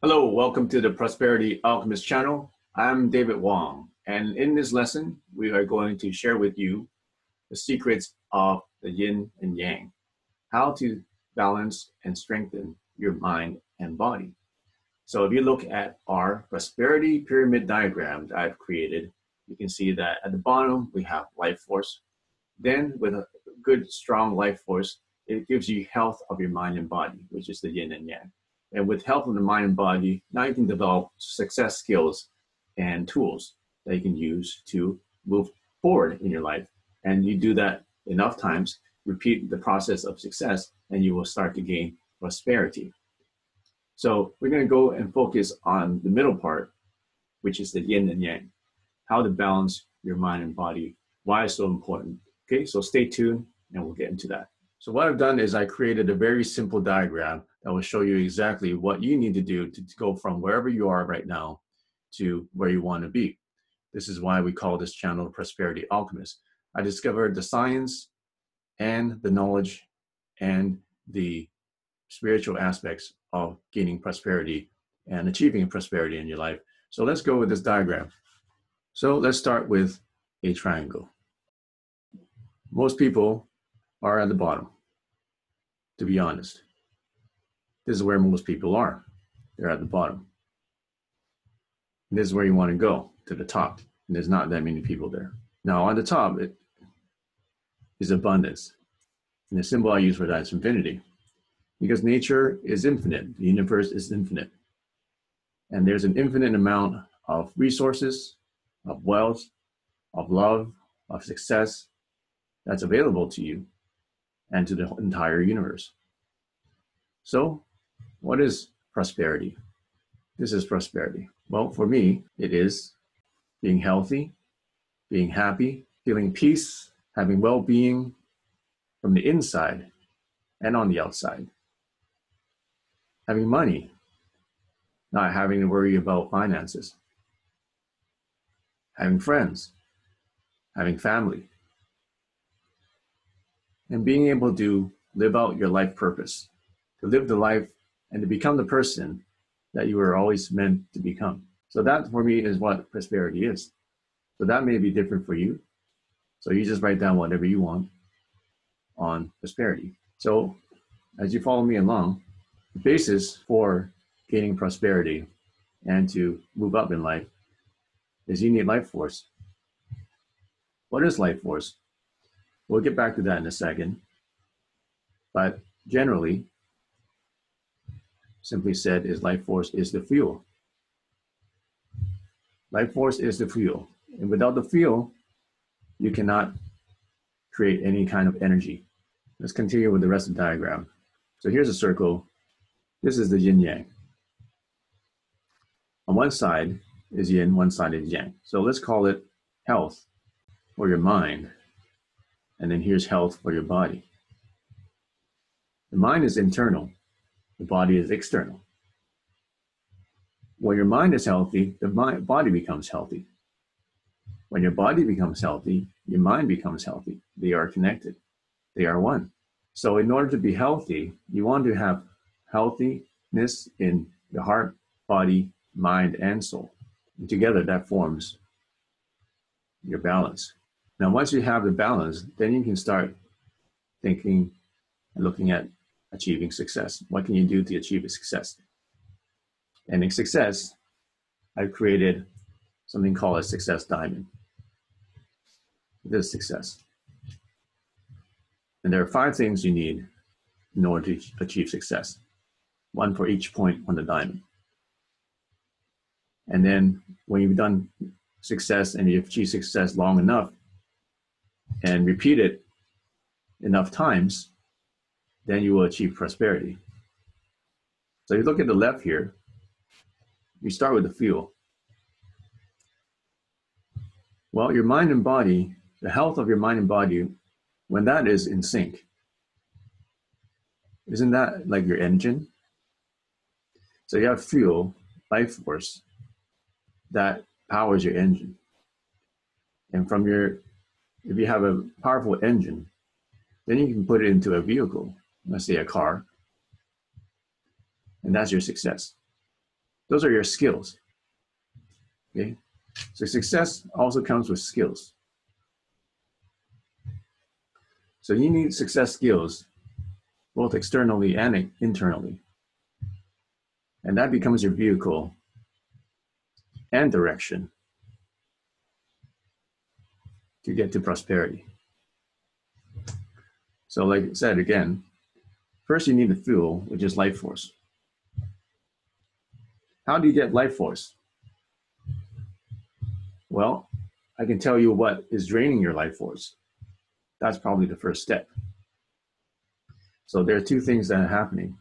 Hello, welcome to the Prosperity Alchemist channel. I'm David Wong, and in this lesson, we are going to share with you the secrets of the yin and yang, how to balance and strengthen your mind and body. So if you look at our prosperity pyramid diagram that I've created, you can see that at the bottom, we have life force. Then with a good, strong life force, it gives you health of your mind and body, which is the yin and yang. And with help of the mind and body, now you can develop success skills and tools that you can use to move forward in your life. And you do that enough times, repeat the process of success, and you will start to gain prosperity. So we're going to go and focus on the middle part, which is the yin and yang, how to balance your mind and body, why it's so important. Okay, so stay tuned and we'll get into that. So what I've done is I created a very simple diagram that will show you exactly what you need to do to go from wherever you are right now to where you want to be. This is why we call this channel Prosperity Alchemist. I discovered the science and the knowledge and the spiritual aspects of gaining prosperity and achieving prosperity in your life. So let's go with this diagram. So let's start with a triangle. Most people are at the bottom, to be honest. This is where most people are. They're at the bottom. This is where you want to go, to the top. And there's not that many people there. Now, on the top it is abundance. And the symbol I use for that is infinity. Because nature is infinite, the universe is infinite. And there's an infinite amount of resources, of wealth, of love, of success that's available to you and to the entire universe. So, what is prosperity? This is prosperity. Well, for me, it is being healthy, being happy, feeling peace, having well being from the inside and on the outside, having money, not having to worry about finances, having friends, having family, and being able to live out your life purpose, to live the life and to become the person that you were always meant to become. So that for me is what prosperity is. So that may be different for you. So you just write down whatever you want on prosperity. So as you follow me along, the basis for gaining prosperity and to move up in life is you need life force. What is life force? We'll get back to that in a second. But generally, simply said, is life force is the fuel. Life force is the fuel. And without the fuel, you cannot create any kind of energy. Let's continue with the rest of the diagram. So here's a circle. This is the yin yang. On one side is yin, one side is yang. So let's call it health for your mind. And then here's health for your body. The mind is internal. The body is external. When your mind is healthy, the mind, body becomes healthy. When your body becomes healthy, your mind becomes healthy. They are connected. They are one. So in order to be healthy, you want to have healthiness in the heart, body, mind, and soul. And together that forms your balance. Now, once you have the balance, then you can start thinking and looking at achieving success. What can you do to achieve success? And in success, I've created something called a success diamond. This is success. And there are five things you need in order to achieve success. One for each point on the diamond. And then when you've done success and you've achieved success long enough and repeat it enough times, then you will achieve prosperity. So you look at the left here, you start with the fuel. Well, your mind and body, the health of your mind and body, when that is in sync, isn't that like your engine? So you have fuel, life force, that powers your engine. And from your, if you have a powerful engine, then you can put it into a vehicle let's say a car, and that's your success. Those are your skills. Okay? So success also comes with skills. So you need success skills, both externally and internally. And that becomes your vehicle and direction to get to prosperity. So, like I said again, first you need the fuel, which is life force. How do you get life force? Well, I can tell you what is draining your life force. That's probably the first step. So there are two things that are happening.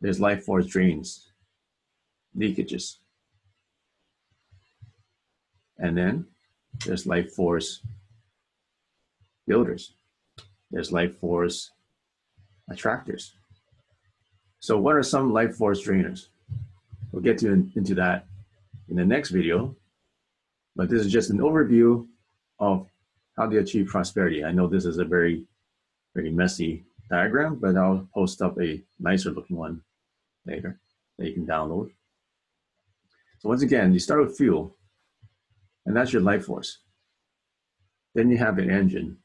There's life force drains, leakages. And then there's life force builders. There's life force attractors. So what are some life force drainers? We'll get to in, into that in the next video. But this is just an overview of how to achieve prosperity. I know this is a very, very messy diagram, but I'll post up a nicer looking one later that you can download. So once again, you start with fuel, and that's your life force. Then you have an engine,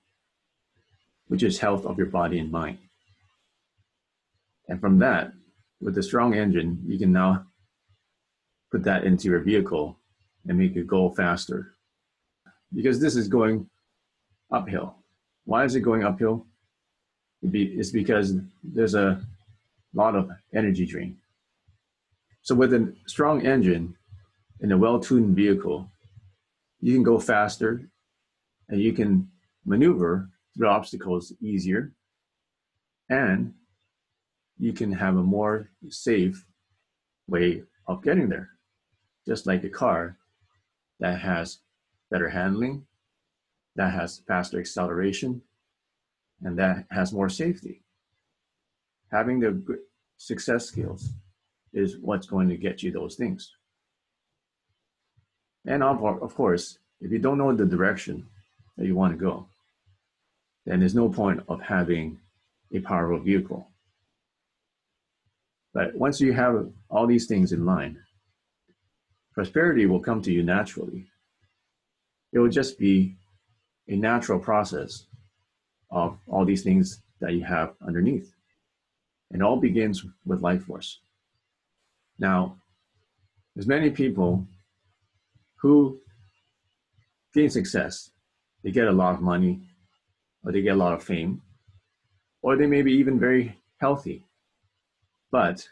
which is health of your body and mind. And from that, with a strong engine, you can now put that into your vehicle and make it go faster. Because this is going uphill. Why is it going uphill? It's because there's a lot of energy drain. So with a strong engine in a well-tuned vehicle, you can go faster and you can maneuver through obstacles easier and you can have a more safe way of getting there. Just like a car that has better handling, that has faster acceleration, and that has more safety. Having the success skills is what's going to get you those things. And of course, if you don't know the direction that you want to go, then there's no point of having a powerful vehicle. But once you have all these things in mind, prosperity will come to you naturally. It will just be a natural process of all these things that you have underneath. It all begins with life force. Now, there's many people who gain success. They get a lot of money, or they get a lot of fame, or they may be even very healthy, but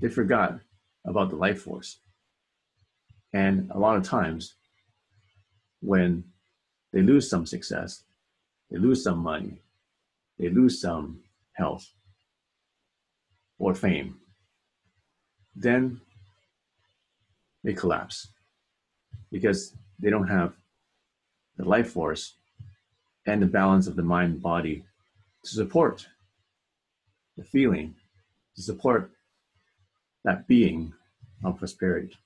they forgot about the life force. And a lot of times, when they lose some success, they lose some money, they lose some health or fame, then they collapse because they don't have the life force and the balance of the mind and body to support the feeling, to support that being of prosperity.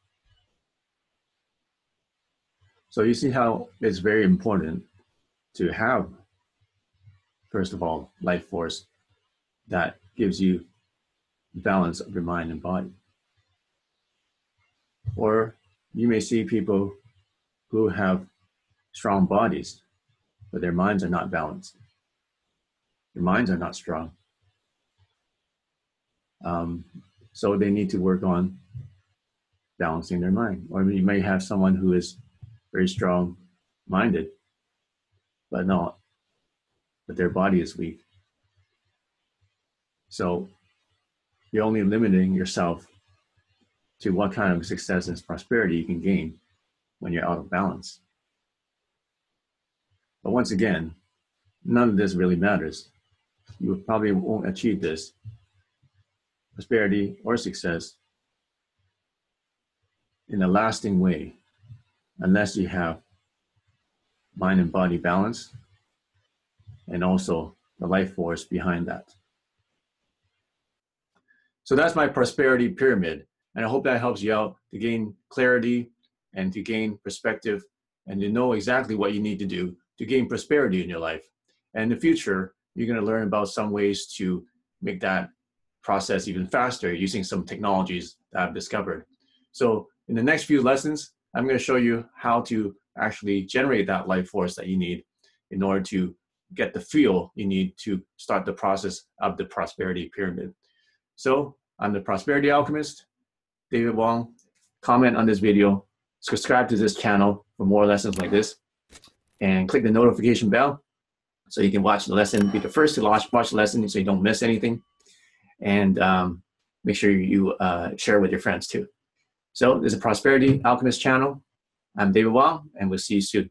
So you see how it's very important to have, first of all, life force that gives you balance of your mind and body. Or you may see people who have strong bodies, but their minds are not balanced. Their minds are not strong. Um, so they need to work on balancing their mind. Or you may have someone who is very strong minded, but not, but their body is weak. So you're only limiting yourself to what kind of success and prosperity you can gain when you're out of balance. But once again, none of this really matters. You probably won't achieve this prosperity or success in a lasting way unless you have mind and body balance and also the life force behind that. So that's my prosperity pyramid. And I hope that helps you out to gain clarity and to gain perspective and to know exactly what you need to do to gain prosperity in your life. And in the future, you're going to learn about some ways to make that process even faster using some technologies that I've discovered. So in the next few lessons, I'm going to show you how to actually generate that life force that you need in order to get the feel you need to start the process of the prosperity pyramid. So I'm the Prosperity Alchemist, David Wong. Comment on this video, subscribe to this channel for more lessons like this, and click the notification bell so you can watch the lesson, be the first to watch, watch the lesson so you don't miss anything. And um, make sure you uh, share with your friends too. So this is a Prosperity Alchemist channel. I'm David Wong, and we'll see you soon.